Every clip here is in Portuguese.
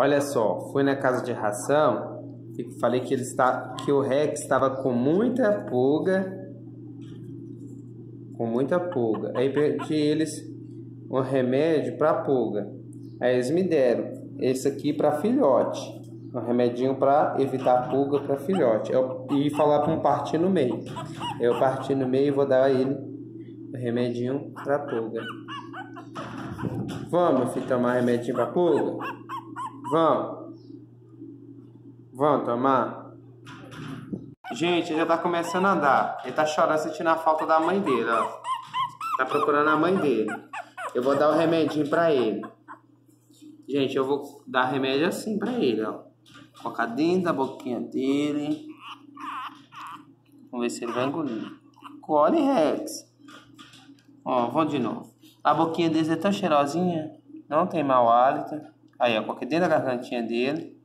Olha só, fui na casa de ração e falei que, ele está, que o Rex estava com muita pulga. Com muita pulga. Aí pedi eles um remédio para pulga. Aí eles me deram esse aqui para filhote. Um remedinho para evitar pulga para filhote. Eu, e falar para um partir no meio. Eu parti no meio e vou dar a ele o remedinho para pulga. Vamos, filho, tomar remedinho para pulga? Vamos. Vamos tomar? Gente, ele já tá começando a andar. Ele tá chorando, sentindo a falta da mãe dele, ó. Tá procurando a mãe dele. Eu vou dar o remedinho pra ele. Gente, eu vou dar remédio assim pra ele, ó. Colocar dentro da boquinha dele. Vamos ver se ele vai engolir. Cole Rex. Ó, vamos de novo. A boquinha dele é tão cheirosinha. Não tem mau hálito. Aí, ó, coloquei dentro da gargantinha dele.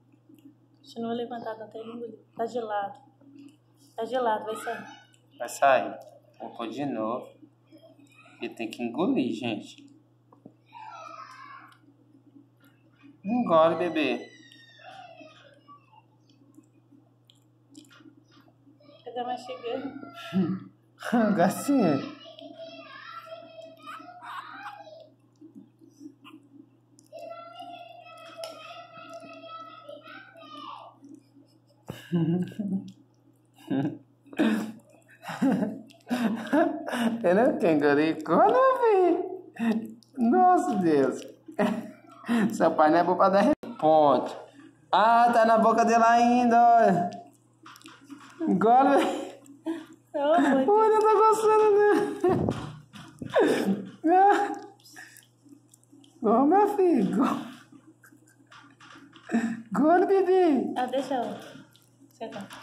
Continua levantado até ele engolir. Tá gelado. Tá gelado, vai sair. Vai sair. Vou pôr de novo. Ele tem que engolir, gente. Engole, bebê. Tá mastigando. Gacinha. Ele não tem goricona, filho. Nossa, Deus. Seu pai não é bom pra dar ponto. Ah, tá na boca dele ainda, olha. Agora. Não, mãe. Olha, tá gostando, né? Ô, meu filho. Gole, bebê. Ah, deixa eu. Zgadza.